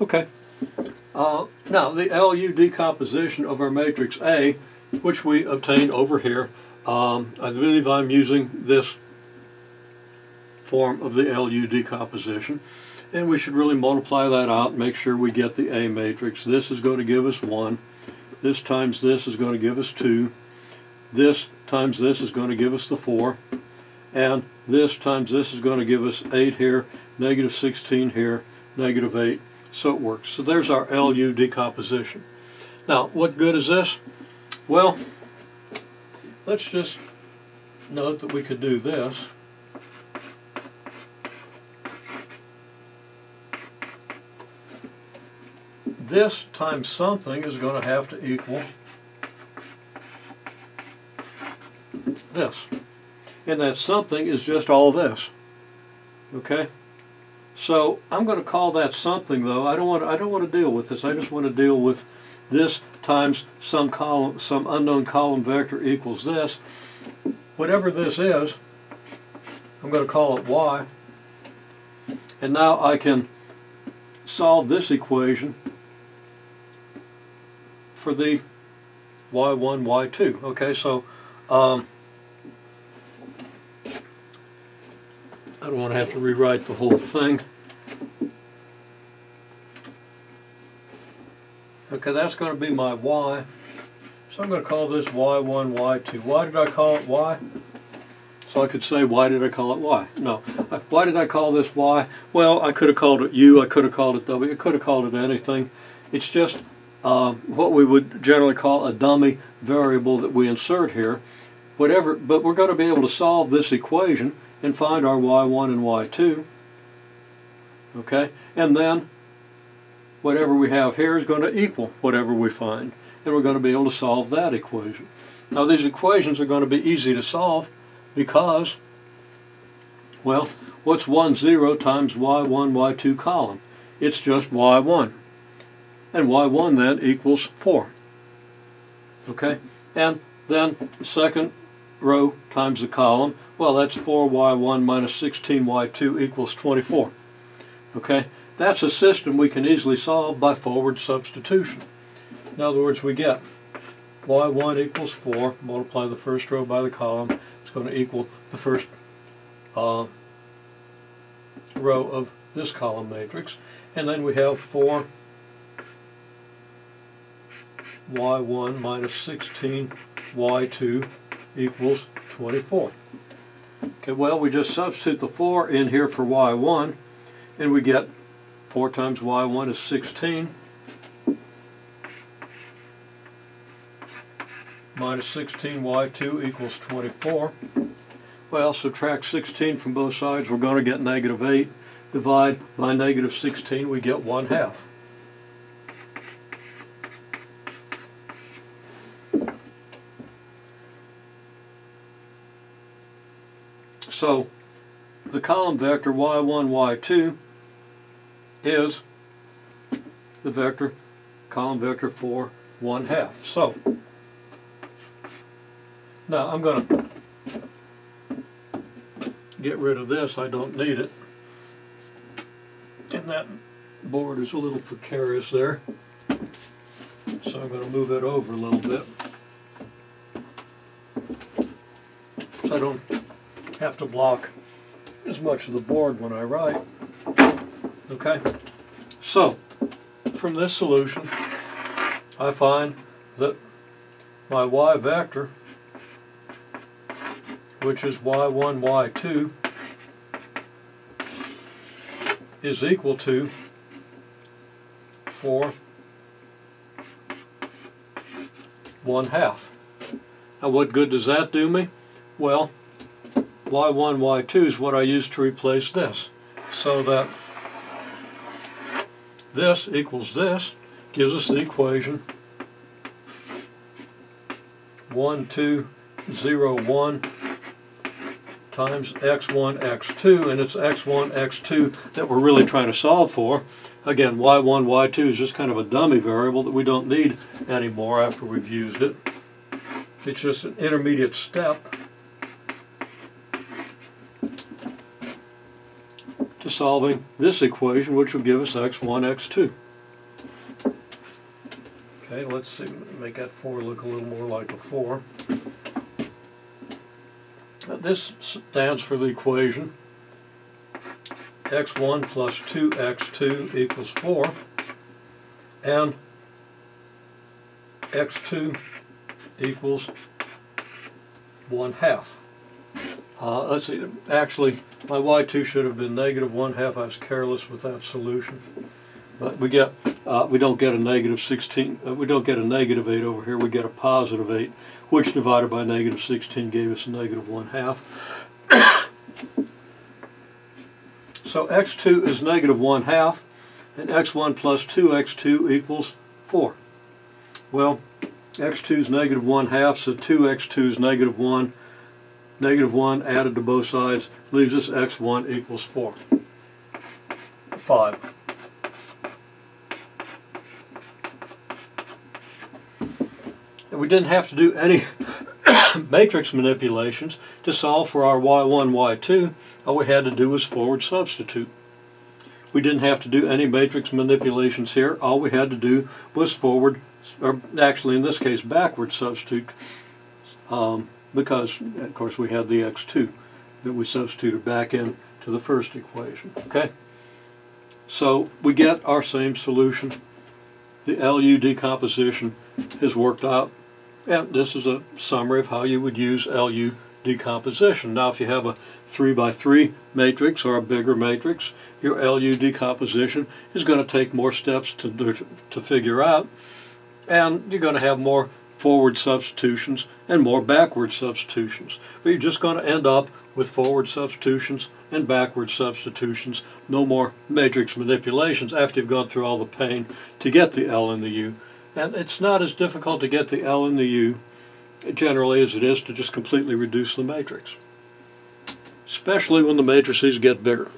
Okay. Uh, now, the LU decomposition of our matrix A, which we obtained over here, um, I believe I'm using this form of the LU decomposition. And we should really multiply that out make sure we get the A matrix. This is going to give us 1. This times this is going to give us 2. This times this is going to give us the 4. And this times this is going to give us 8 here, negative 16 here, negative 8. So it works. So there's our LU decomposition. Now, what good is this? Well, let's just note that we could do this. this times something is going to have to equal this. And that something is just all this. Okay? So I'm going to call that something though. I don't want to, I don't want to deal with this. I just want to deal with this times some column some unknown column vector equals this. Whatever this is, I'm going to call it y. And now I can solve this equation for the y1, y2. Okay, so um, I don't want to have to rewrite the whole thing. Okay, that's going to be my y. So I'm going to call this y1, y2. Why did I call it y? So I could say, why did I call it y? No. Why did I call this y? Well, I could have called it u, I could have called it w, I could have called it anything. It's just uh, what we would generally call a dummy variable that we insert here. Whatever, but we're going to be able to solve this equation and find our y1 and y2. Okay, and then whatever we have here is going to equal whatever we find. And we're going to be able to solve that equation. Now these equations are going to be easy to solve because, well, what's 1, 0 times y1, y2 column? It's just y1 and y1 then equals 4. Okay, and then the second row times the column, well that's 4y1 minus 16y2 equals 24. Okay, that's a system we can easily solve by forward substitution. In other words, we get y1 equals 4, multiply the first row by the column, it's going to equal the first uh, row of this column matrix. And then we have 4 y1 minus 16 y2 equals 24. Okay, well we just substitute the 4 in here for y1 and we get 4 times y1 is 16 minus 16 y2 equals 24. Well, subtract 16 from both sides, we're going to get negative 8. Divide by negative 16, we get 1 half. So the column vector y1, y2 is the vector, column vector for 1 half. So now I'm going to get rid of this. I don't need it. And that board is a little precarious there. So I'm going to move it over a little bit. So I don't have to block as much of the board when I write. Okay, so from this solution I find that my y vector, which is y1, y2, is equal to 4 1 half. Now what good does that do me? Well, y1, y2 is what I use to replace this. So that this equals this gives us the equation 1, 2, 0, 1 times x1, x2, and it's x1, x2 that we're really trying to solve for. Again, y1, y2 is just kind of a dummy variable that we don't need anymore after we've used it. It's just an intermediate step solving this equation, which will give us x1, x2. Okay, let's see, make that four look a little more like a four. Uh, This stands for the equation x1 plus 2x2 equals 4 and x2 equals 1 half. Uh, let's see, actually my y2 should have been negative 1 half. I was careless with that solution. But we get, uh, we don't get a negative 16, uh, we don't get a negative 8 over here, we get a positive 8, which divided by negative 16 gave us a negative 1 half. so x2 is negative 1 half, and x1 plus 2x2 equals 4. Well, x2 is negative 1 half, so 2x2 is negative 1. Negative 1 added to both sides leaves us x1 equals 4. 5. And we didn't have to do any matrix manipulations to solve for our y1, y2. All we had to do was forward substitute. We didn't have to do any matrix manipulations here. All we had to do was forward, or actually in this case backward substitute, um, because of course we had the x2 that we substituted back in to the first equation. Okay? So we get our same solution. The LU decomposition has worked out. And this is a summary of how you would use LU decomposition. Now if you have a 3 by 3 matrix or a bigger matrix, your LU decomposition is going to take more steps to, to figure out. And you're going to have more forward substitutions and more backward substitutions. But you're just going to end up with forward substitutions and backward substitutions. No more matrix manipulations after you've gone through all the pain to get the L and the U. And it's not as difficult to get the L and the U generally as it is to just completely reduce the matrix. Especially when the matrices get bigger.